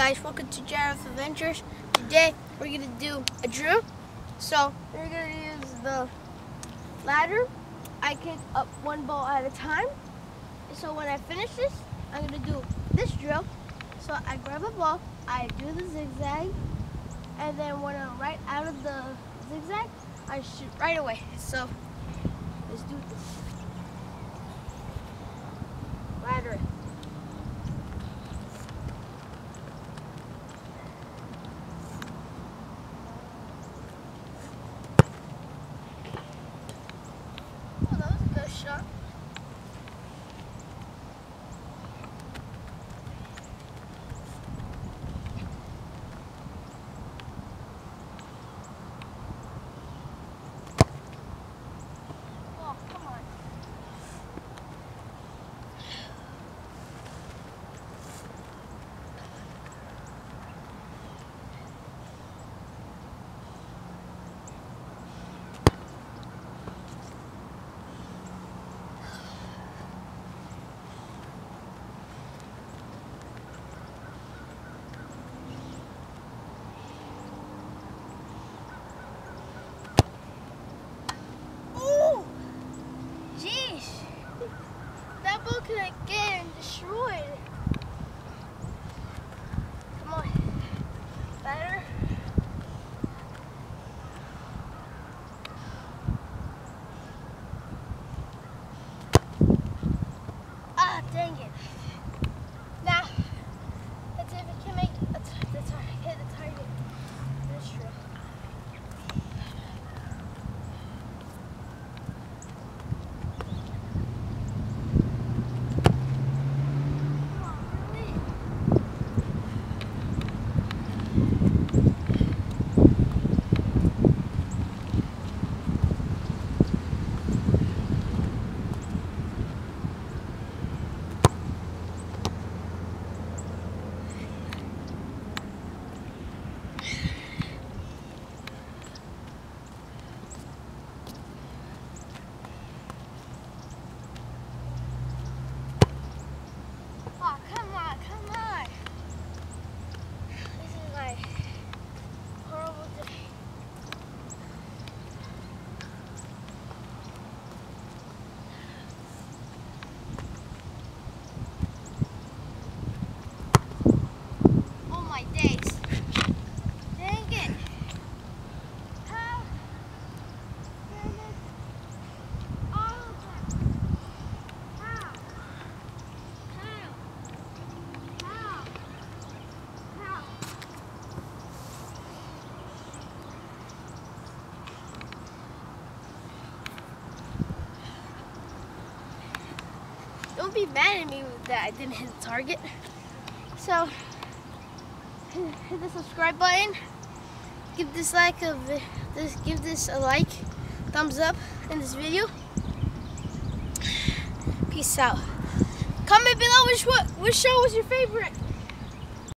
guys, welcome to Jareth Adventures. Today we're gonna do a drill. So we're gonna use the ladder. I kick up one ball at a time. So when I finish this, I'm gonna do this drill. So I grab a ball, I do the zigzag, and then when I'm right out of the zigzag, I shoot right away. So let's do this. Boat could getting destroyed. Dang it. How? All of them. How? How? How? How? Don't be mad at me that I didn't hit the target. So, hit the subscribe button. Give this like a this give this a like, thumbs up in this video. Peace out. Comment below which what which show was your favorite.